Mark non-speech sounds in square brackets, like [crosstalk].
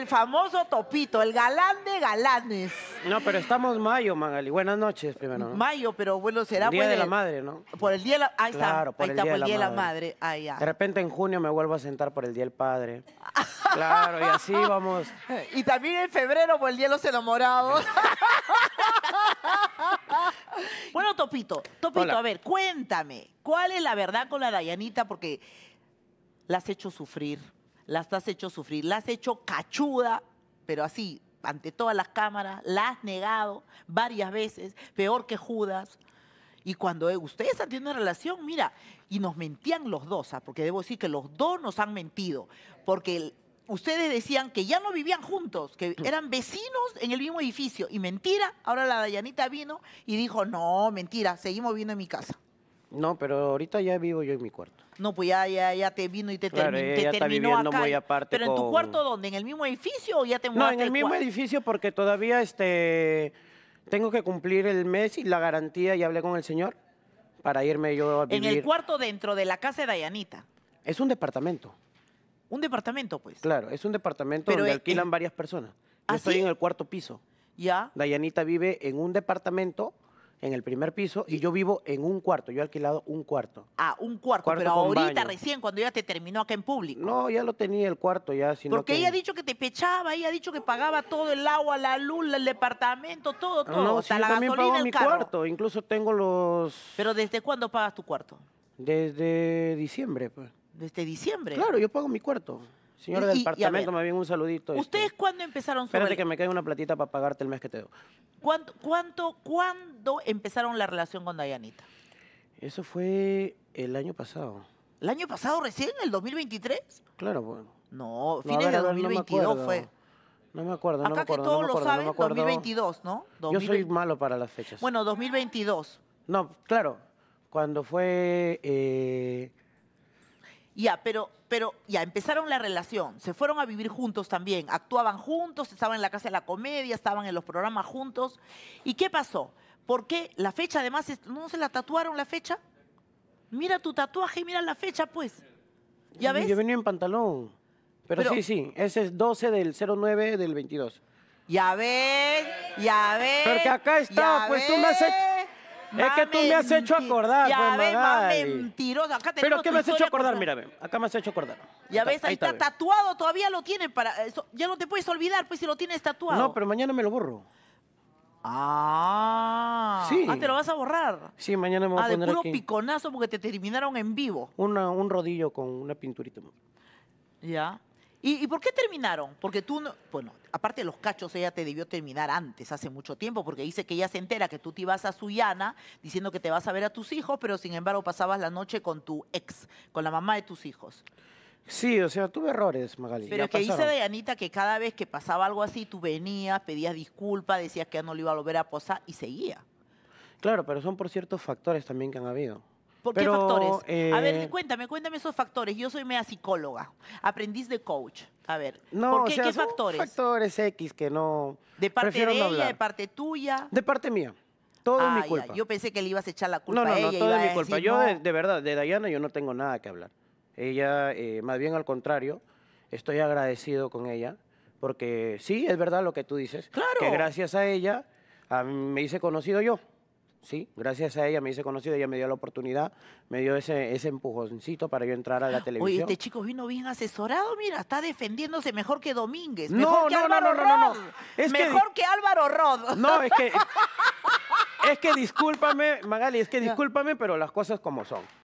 El famoso Topito, el galán de galanes. No, pero estamos mayo, Magali. Buenas noches primero, ¿no? Mayo, pero bueno, será Día pues de la el- madre, ¿no? Por el día de la... Ahí está, Claro, por ahí el está, Día por de el día de la Madre. madre. Ahí ya. De repente en junio me vuelvo a sentar por el Día del Padre. [laughs] Claro, y así vamos. Y también en febrero por el día de los enamorados. [laughs] bueno, Topito, Topito, Hola. a ver, cuéntame, ¿cuál es la verdad con la Dayanita? Porque la has hecho sufrir, la has hecho sufrir, la has hecho cachuda, pero así, ante todas las cámaras, la has negado varias veces, peor que Judas. Y cuando eh, ustedes han tenido una relación, mira, y nos mentían los dos, ¿ah? porque debo decir que los dos nos han mentido, porque el- ustedes decían que ya no vivían juntos, que eran vecinos en el mismo edificio, y mentira, ahora la Dayanita vino y dijo, no, mentira, seguimos viviendo en mi casa. No, pero ahorita ya vivo yo en mi cuarto. No, pues ya, ya, ya te vino y te, Claro, termi- te ya está terminó acá. muy aparte Pero en tu con- cuarto, ¿dónde? ¿En el mismo edificio o ya te No, mudaste en el mismo edificio porque todavía este tengo que cumplir el mes y la garantía y hablé con el señor para irme yo a En vivir. el cuarto dentro de la casa de Dayanita. Es un departamento. Un departamento, pues. Claro, es un departamento Pero donde en- alquilan en- varias personas. Yo ¿Ah, estoy sí? en el cuarto piso. Ya. Dayanita vive en un departamento en el primer piso y yo vivo en un cuarto. Yo he alquilado un cuarto. Ah, un cuarto, Cuarto pero con ahorita baño. recién, cuando ya te terminó acá en público. No, ya lo tenía el cuarto ya, sino Porque que- ella ha dicho que te pechaba, ella ha dicho que pagaba todo el agua, la luz, el departamento, todo, todo, No, hasta la yo también gasolina, pago el mi carro. cuarto. Incluso tengo los... Pero ¿desde cuándo pagas tu cuarto? Desde diciembre, pues. Desde diciembre. Claro, yo pago mi cuarto. Señora del departamento, más bien un saludito. este. ¿Ustedes cuándo empezaron sobre Espérate que me caiga una platita para pagarte el mes que te doy. ¿Cuánto, cuánto, ¿Cuándo empezaron la relación con Dayanita? Eso fue el año pasado. ¿El año pasado recién, el 2023? Claro, bueno. No, No, fines ver, de no me 2022 acuerdo. fue. No me acuerdo, no Acá me acuerdo. que no todos lo acuerdo, no saben, acuerdo. 2022, ¿no? Yo soy 2020. malo para las fechas. Bueno, 2022. No, claro. Cuando fue... eh, Ya, pero, pero ya empezaron la relación, se fueron a vivir juntos también, actuaban juntos, estaban en la casa de la comedia, estaban en los programas juntos. ¿Y qué pasó? ¿Por qué la fecha además no se la tatuaron la fecha? Mira tu tatuaje, mira la fecha, pues. ¿Ya ves? Yo venía en pantalón. Pero, Pero- sí, sí. Ese es 12 del 09 del 22. Ya ves, ya ves. Porque acá está, pues, tú me has hecho-. Es que tú me has hecho acordar, Ya pues, ves, más Magali. mentiroso. Acá ¿Pero qué me has hecho acordar? ve, acá me has hecho acordar. Ya ves, ahí está, tatuado, todavía lo tiene para. eso- ya no te puedes olvidar, pues si lo tienes tatuado. No, pero mañana me lo borro. Ah, Sí. ah, te lo vas a borrar. Sí, mañana me voy Ah, a de poner puro aquí piconazo porque te terminaron en vivo. una- un rodillo con una pinturita. Ya. ¿Y, y por qué terminaron? Porque tú, no, bueno, aparte de los cachos, ella te debió terminar antes, hace mucho tiempo, porque dice que ella se entera que tú te ibas a Sullana diciendo que te vas a ver a tus hijos, pero sin embargo pasabas la noche con tu ex, con la mamá de tus hijos. Sí, o sea, tuve errores, Magali. Pero que dice pasaron. Dayanita que cada vez que pasaba algo así, tú venías, pedías disculpas, decías que ya no lo iba a volver a posar y seguía. Claro, pero son por ciertos factores también que han habido. ¿Por qué factores? A ver, eh, cuéntame, cuéntame esos factores. Yo soy media psicóloga, aprendiz de coach. A ver, No, ¿por o qué, sea, qué son factores? factores X que no... ¿De parte de no ella, hablar. de parte tuya? De parte mía. Todo Ah, es mi ya, culpa. Yo pensé que le ibas a echar la culpa No, no, a no, ella. todo iba es mi culpa. decir, Yo, no. de, de verdad, de Dayana yo no tengo nada que hablar. Ella, eh, más bien al contrario, estoy agradecido con ella, porque sí, es verdad lo que tú dices. Claro. Que gracias a ella a mí me hice conocido yo. Sí, gracias a ella me hice conocido, ella me dio la oportunidad, me dio ese, ese empujoncito para yo entrar a la [gasps] Oye, televisión. este chico vino bien asesorado, mira, está defendiéndose mejor que Domínguez, No, mejor que no, no, Álvaro no, no, no, Rod, no. Es que- mejor que Álvaro Rod. No, es que... Es que discúlpame, Magali, es que [laughs] discúlpame, pero las cosas como son.